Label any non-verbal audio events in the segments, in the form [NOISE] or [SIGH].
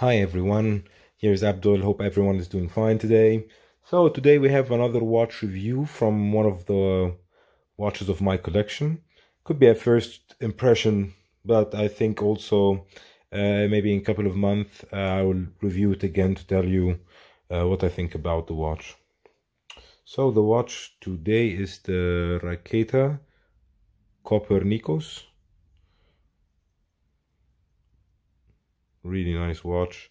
Hi everyone, here's Abdul. Hope everyone is doing fine today. So today we have another watch review from one of the watches of my collection. Could be a first impression, but I think also uh, maybe in a couple of months uh, I will review it again to tell you uh, what I think about the watch. So the watch today is the Raketa Copernicus really nice watch.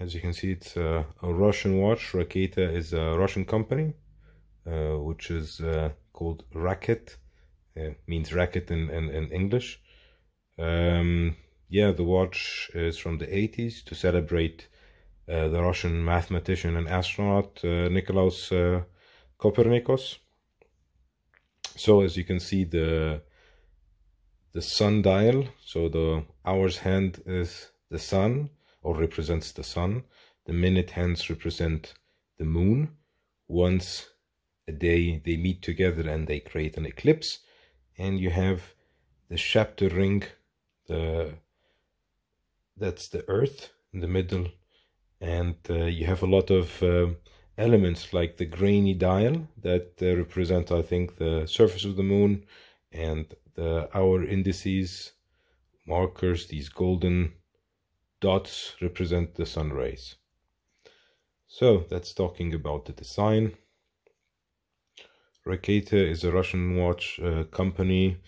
As you can see it's a, Russian watch. Raketa is a Russian company uh, which is uh, called Racket. Uh, means racket in, in, in English. Um, yeah the watch is from the 80s to celebrate uh, the Russian mathematician and astronaut uh, Nicolaus Copernicus so as you can see the the sundial so the hour's hand is the sun or represents the sun. The minute hands represent the moon. Once a day they meet together and they create an eclipse. And you have the chapter ring, the that's the earth in the middle. And uh, you have a lot of uh, elements like the grainy dial that uh, represent, I think, the surface of the moon and the hour indices, markers, these golden dots represent the sun rays. So that's talking about the design. Raketa is a Russian watch uh, company.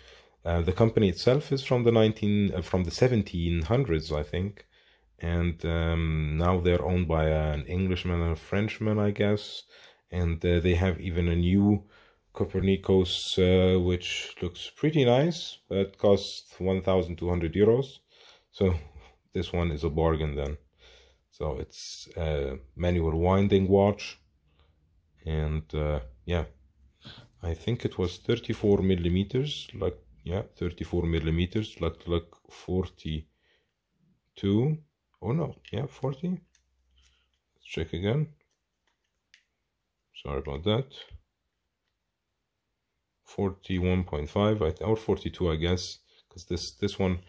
Uh, the company itself is from the 19 uh, from the 1700s, I think, and um, now they're owned by an Englishman and a Frenchman, I guess, and uh, they have even a new Copernicus, uh, which looks pretty nice. That costs 1,200 euros. So this one is a bargain then. So it's a manual winding watch. And uh, yeah. I think it was 34 millimeters like yeah 34 millimeters like like 42 oh no yeah 40 let's check again. Sorry about that. 41.5 or 42 I guess because this this one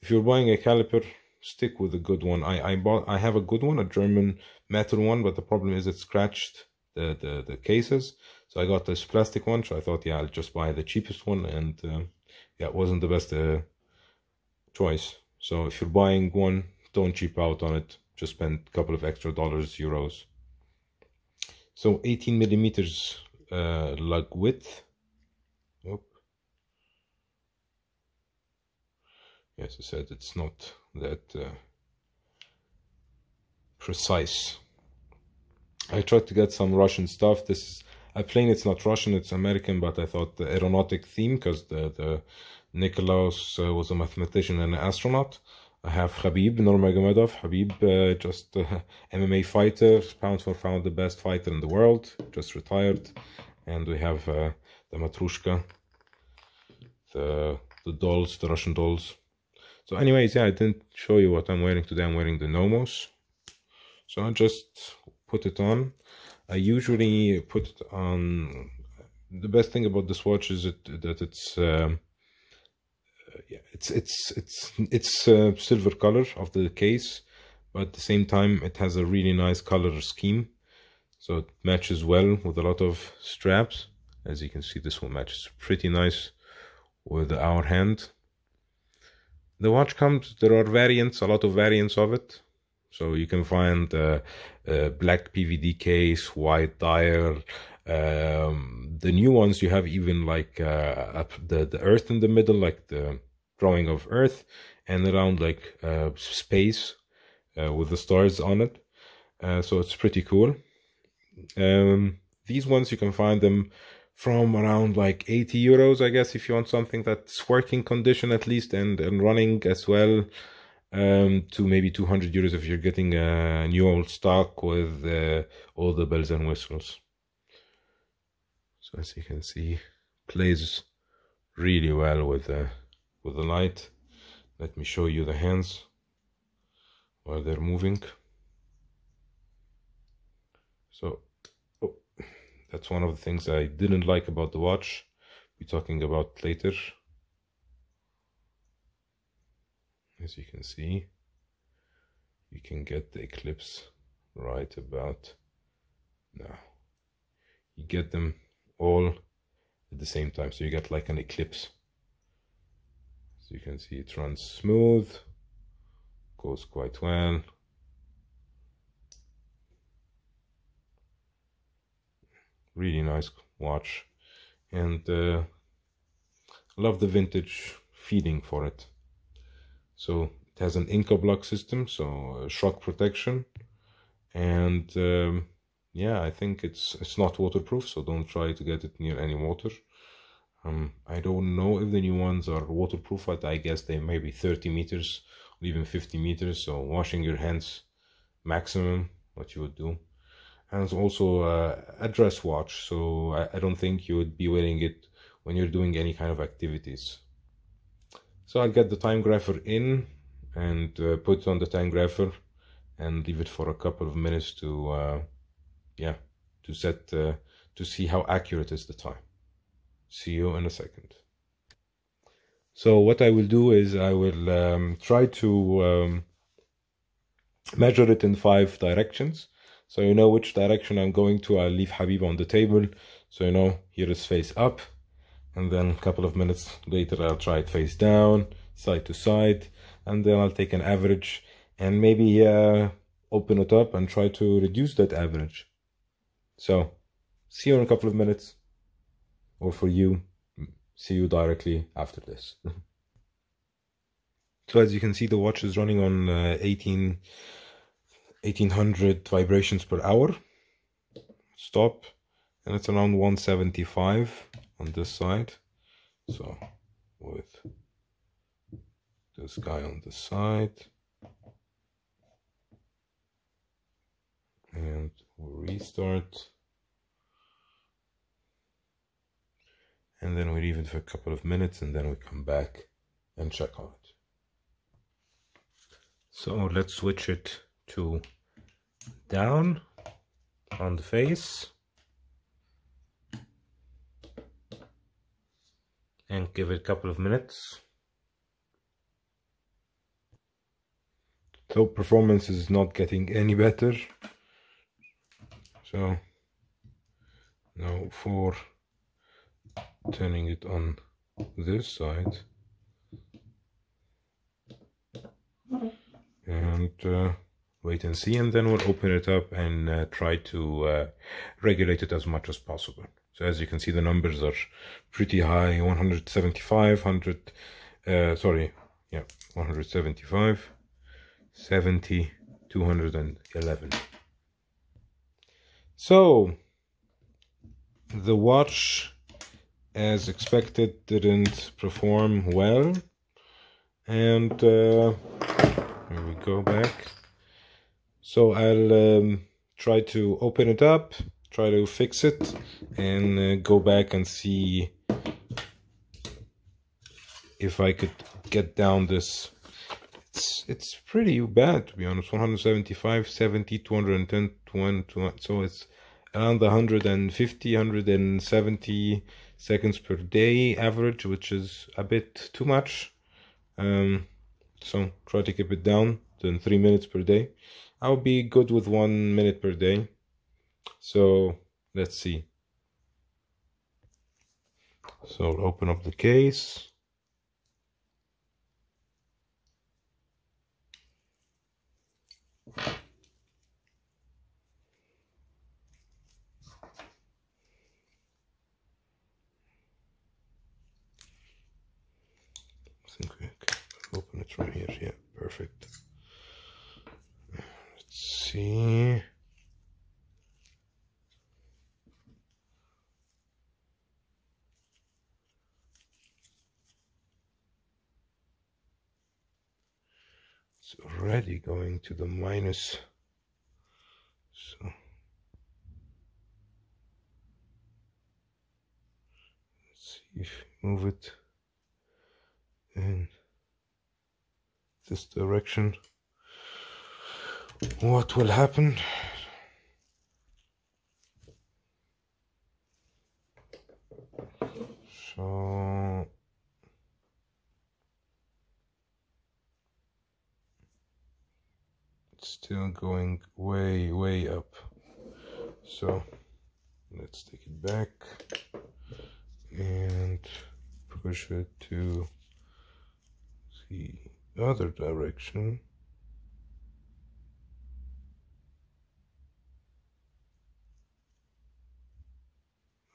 if you're buying a caliper stick with a good one. I I bought I have a good one, a German metal one, but the problem is it scratched the the, the cases. So I got this plastic one. So I thought, yeah, I'll just buy the cheapest one, and uh, yeah, it wasn't the best uh, choice. So if you're buying one, don't cheap out on it. Just spend a couple of extra dollars, euros. So 18 millimeters uh, lug width. Oop. Yes, I said it's not that uh, precise. I tried to get some Russian stuff. This is a plane. It's not Russian. It's American. But I thought the aeronautic theme, because the the Nicolaus uh, was a mathematician and an astronaut. I have Khabib Nurmagomedov. Khabib, uh, just uh, [LAUGHS] MMA fighter, pound for pound the best fighter in the world, just retired. And we have uh, the Matrushka, the the dolls, the Russian dolls. So anyways, yeah, I didn't show you what I'm wearing today. I'm wearing the Nomos. So I just put it on. I usually put it on. The best thing about this watch is it, that it's um, yeah, it's it's it's it's uh, silver color of the case, but at the same time it has a really nice color scheme, so it matches well with a lot of straps. As you can see, this one matches pretty nice with our hand the watch comes there are variants a lot of variants of it. So you can find uh, uh, black pvd case white dial um, the new ones you have even like uh, the the earth in the middle like the drawing of earth and around like uh, space uh, with the stars on it. So it's pretty cool. Um, these ones you can find them from around like 80 euros i guess if you want something that's working condition at least and and running as well um to maybe 200 euros if you're getting a new old stock with uh, all the bells and whistles. So as you can see plays really well with the with the light. Let me show you the hands while they're moving. So that's one of the things I didn't like about the watch. We're talking about later. As you can see, you can get the eclipse right about now you get them all at the same time so you get like an eclipse as you can see it runs smooth goes quite well really nice watch. And uh, love the vintage feeding for it. So it has an Incabloc system so uh, shock protection. And um, yeah I think it's it's not waterproof so don't try to get it near any water. Um, I don't know if the new ones are waterproof but I guess they may be 30 meters or even 50 meters so washing your hands maximum what you would do and it's also uh, a dress watch. So I, I, don't think you would be wearing it when you're doing any kind of activities. So I'll get the time grapher in and uh, put on the time grapher and leave it for a couple of minutes to uh, yeah to set uh, to see how accurate is the time. See you in a second. So what I will do is I will um, try to um, measure it in five directions so you know which direction I'm going to. I'll leave Khabib on the table. So you know, here is face up. And then a couple of minutes later, I'll try it face down, side to side. And then I'll take an average and maybe uh, open it up and try to reduce that average. So see you in a couple of minutes. Or for you, see you directly after this. [LAUGHS] so as you can see, the watch is running on uh, 18 1800 vibrations per hour. Stop. And it's around 175 on this side. So with this guy on the side. And we'll restart. And then we leave it for a couple of minutes and then we come back and check on it. So let's switch it to down on the face and give it a couple of minutes. So performance is not getting any better. So now for turning it on this side. And uh, wait and see and then we'll open it up and uh, try to uh, regulate it as much as possible. So as you can see the numbers are pretty high. 175 100 uh, sorry yeah 175 70 211 so the watch as expected didn't perform well. And uh, here we go back so I'll um, try to open it up, try to fix it, and uh, go back and see if I could get down this. It's it's pretty bad to be honest. 175, 70, 210, 200, so it's around 150, 170 seconds per day average, which is a bit too much. Um, so try to keep it down to three minutes per day. I'll be good with one minute per day. So let's see. So open up the case. I think we can open it from here. Yeah, perfect It's already going to the minus. So. Let's see if we move it in this direction what will happen? So it's still going way way up. So let's take it back and push it to the other direction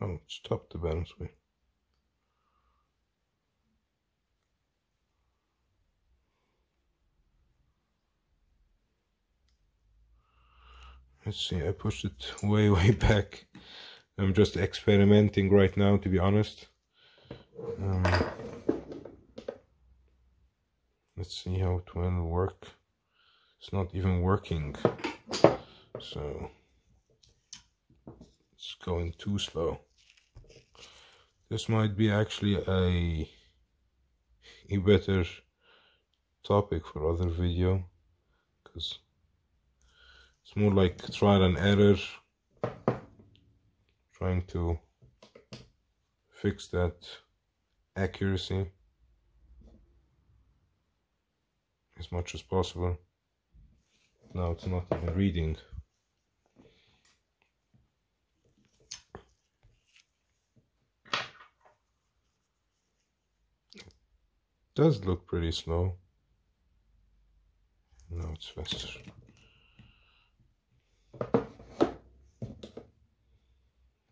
oh it's stop the balance wheel let's see I pushed it [LAUGHS] way way back. I'm just experimenting right now to be honest. Um, let's see how it will work. It's not even working. So it's going too slow this might be actually a a better topic for other video because it's more like trial and error trying to fix that accuracy as much as possible. Now it's not even reading does look pretty slow now it's faster.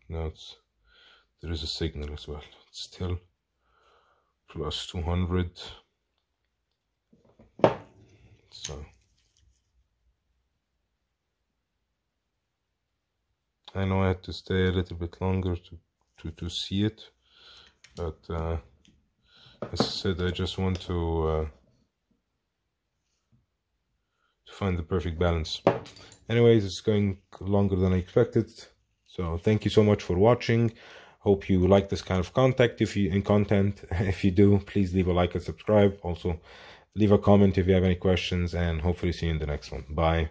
Notes there is a signal as well. It's still plus 200 so. I know I had to stay a little bit longer to to, to see it but uh, as I said I just want to uh, to find the perfect balance anyways it's going longer than I expected so thank you so much for watching. Hope you like this kind of content. If you in content, [LAUGHS] if you do, please leave a like and subscribe. Also, leave a comment if you have any questions, and hopefully see you in the next one. Bye.